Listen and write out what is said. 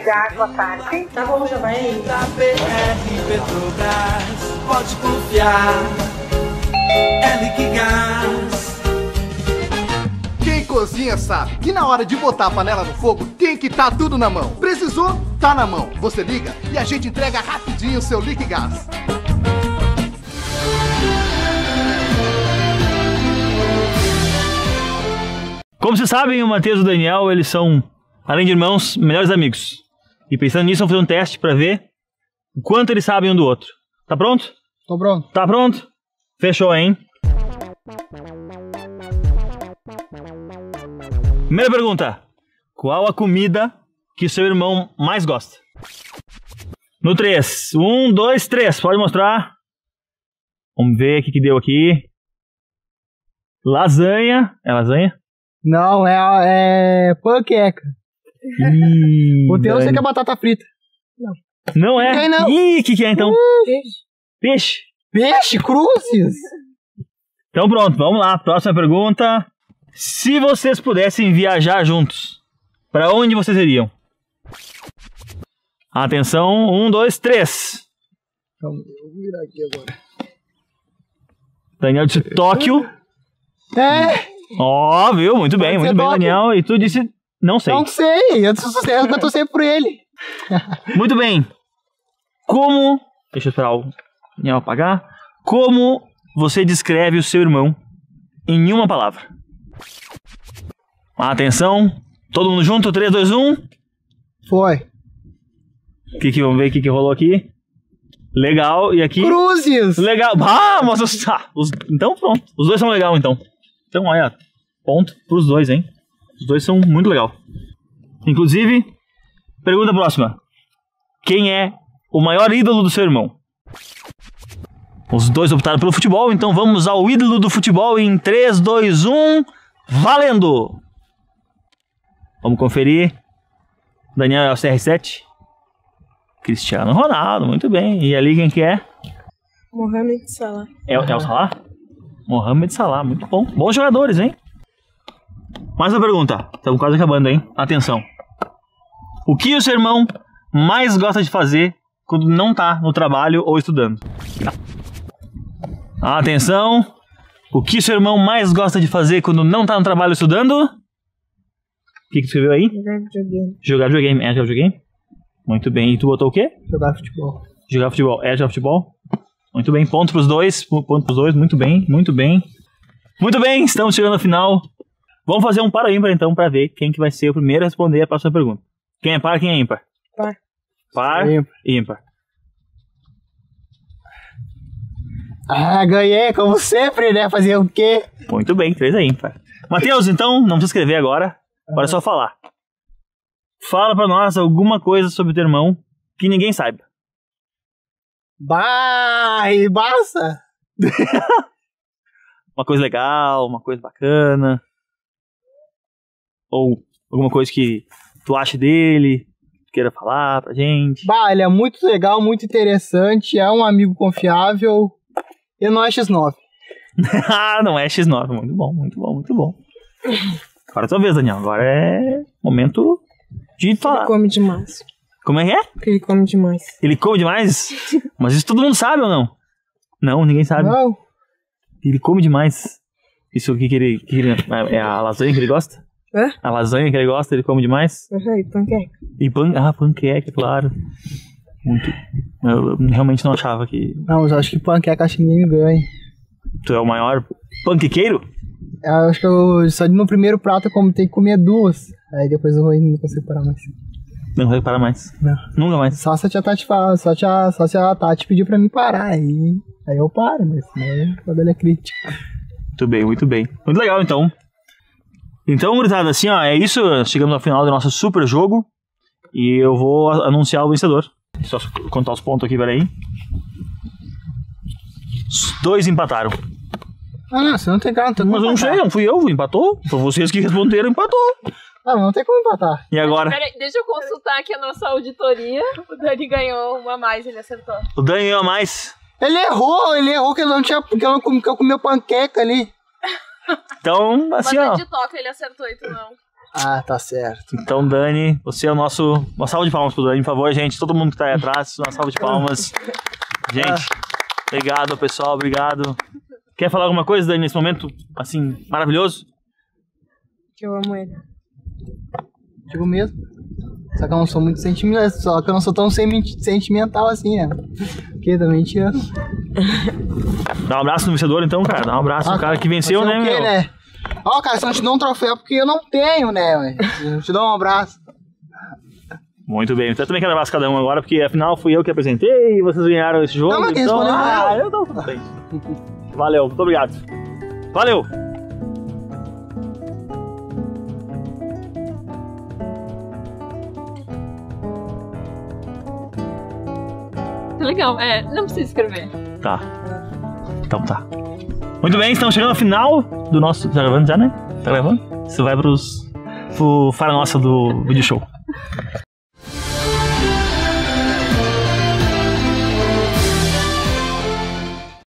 Gás, boa tarde. Tá bom, já vai aí. Da BR Petrobras, pode confiar. É Liquigás. Quem cozinha sabe que na hora de botar a panela no fogo tem que estar tudo na mão. Precisou? Tá na mão. Você liga e a gente entrega rapidinho o seu Liquigás. Como vocês sabem, o Matheus e o Daniel, eles são, além de irmãos, melhores amigos. E pensando nisso, vamos fazer um teste pra ver o quanto eles sabem um do outro. Tá pronto? Tô pronto. Tá pronto? Fechou, hein? Primeira pergunta. Qual a comida que seu irmão mais gosta? No 3. 1, 2, 3. Pode mostrar. Vamos ver o que, que deu aqui. Lasanha. É lasanha? Não, é, é panqueca. Ih, O teu eu sei que é batata frita. Não é? Tem não. Ih, o que, que é então? Peixe. Peixe, cruzes. Então pronto, vamos lá. Próxima pergunta. Se vocês pudessem viajar juntos, para onde vocês iriam? Atenção, um, dois, três. Calma, eu vou virar aqui agora. Daniel disse Tóquio. É, Ó, viu? Muito bem, Pode muito bem, Tóquio. Daniel. E tu disse não sei. não sei. Eu, tô- eu, eu tô sempre por ele. Muito bem. Como. Deixa eu esperar o Daniel apagar. Como você descreve o seu irmão em uma palavra? Atenção. Todo mundo junto? 3, 2, 1. Foi. Que que, vamos ver o que, que rolou aqui. Legal. E aqui. Cruzes. Legal. Ah, mas os, ah, os- então pronto. Os dois são legal então. Então, olha, ponto pros dois, hein? Os dois são muito legal. Inclusive, pergunta próxima. Quem é o maior ídolo do seu irmão? Os dois optaram pelo futebol, então vamos ao ídolo do futebol em 3, 2, 1. Valendo! Vamos conferir. Daniel é o CR7. Cristiano Ronaldo, muito bem. E ali quem que é? Mohamed Salah. É, é o Salah? Mohamed Salah, muito bom. Bons jogadores, hein? Mais uma pergunta. Estamos quase acabando, hein? Atenção. O que o seu irmão mais gosta de fazer quando não tá no trabalho ou estudando? Atenção. O que seu irmão mais gosta de fazer quando não tá no trabalho ou estudando? O que, que tu escreveu aí? Jogar videogame. Jogar videogame. É jogar videogame? Muito bem. E tu botou o quê? Jogar futebol. Jogar futebol. É jogar futebol? Muito bem. Ponto pros dois. Ponto pros dois. Muito bem. Muito bem. Muito bem. Estamos chegando ao final. Vamos fazer um para ímpar então para ver quem que vai ser o primeiro a responder a próxima pergunta. Quem é par, quem é ímpar? Par. Par, Ímpar. ímpar. Ah, ganhei, como sempre, né? Fazer o quê? Muito bem. Três é ímpar. Matheus, então, não precisa escrever agora. Agora é só falar. Fala pra nós alguma coisa sobre o teu irmão que ninguém saiba. Bah, e basta. Uma coisa legal, uma coisa bacana. Ou alguma coisa que tu acha dele, queira falar pra gente. Bah, ele é muito legal, muito interessante, é um amigo confiável e não é X9. ah, não é X9. Muito bom, muito bom, muito bom. Agora é tua vez, Daniel. Agora é momento de Ele falar. come demais. Como é que é? Porque ele come demais. Ele come demais? Mas isso todo mundo sabe ou não? Não, ninguém sabe. Não, Ele come demais. Isso aqui que ele, que ele. É a lasanha que ele gosta? Hã? A lasanha que ele gosta, ele come demais? Aham, e panqueca. E pan... Ah, panqueca, claro. Muito. Eu realmente não achava que não, mas eu acho que panqueca acho que ninguém me ganha. tu é o maior panquequeiro. Eu acho que eu só no primeiro prato eu como, tenho que comer duas. Aí depois eu não consigo parar mais. Não vai parar mais. Não. Nunca mais. Só se a tia Tati fala, só, se a- só se a Tati pedir pra mim parar. Aí, aí eu paro, mas né, quando ele é crítico. Muito bem, muito bem. Muito legal, então. Então, gurizada, assim, ó, é isso. Chegamos ao final do nosso super jogo. E eu vou anunciar o vencedor. Só contar os pontos aqui, peraí. Os dois empataram. Ah, não, você não tem cara, não tem Mas eu não sei, não fui eu, empatou. Foi vocês que responderam, empatou. Ah, mas não tem como empatar. E agora? Peraí, deixa eu consultar aqui a nossa auditoria. O Dani ganhou uma a mais, ele acertou. O Dani ganhou a mais. Ele errou, ele errou que eu não tinha. Que eu não que eu comi panqueca ali. Então, assim, Mas ó. de toca ele acertou e tu não. Ah, tá certo. Então, Dani, você é o nosso. Uma salva de palmas pro Dani, por favor, gente. Todo mundo que tá aí atrás, uma salva de palmas. Gente, obrigado, pessoal, obrigado. Quer falar alguma coisa, Dani, nesse momento, assim, maravilhoso? Que eu amo ele. Digo mesmo. Só que eu não sou muito sentimental, só que eu não sou tão semi- sentimental assim, né? Porque também te amo. Dá um abraço no vencedor, então, cara. Dá um abraço no cara que venceu, né, quê, meu? né? Ó, cara, se não te dou um troféu, porque eu não tenho, né? ué? Eu te dou um abraço. Muito bem. Então, eu também quero abraço cada um agora, porque afinal fui eu que apresentei e vocês ganharam esse jogo. Não, mas então, respondeu ah, eu não tudo bem. Valeu, muito obrigado. Valeu! Legal, é, não precisa escrever. Tá. Então tá. Muito bem, estamos chegando ao final do nosso. Tá gravando já, né? Tá gravando? Isso vai pros. pro Fara Nossa do vídeo show.